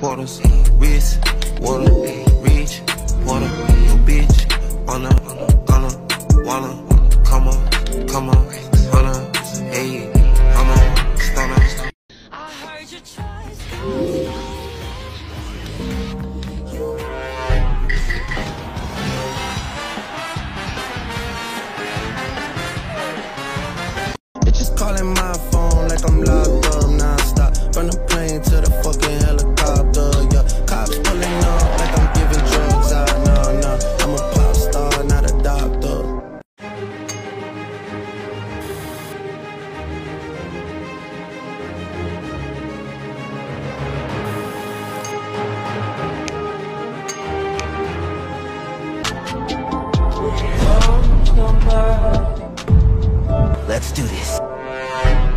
quarters, wrist, water, reach, water, your bitch, wanna, gonna, wanna, come on, come on, wanna, hey, I'm a stunner. I heard you try. Calling my phone like I'm locked up non-stop. From the plane to the fucking helicopter, Let's do this.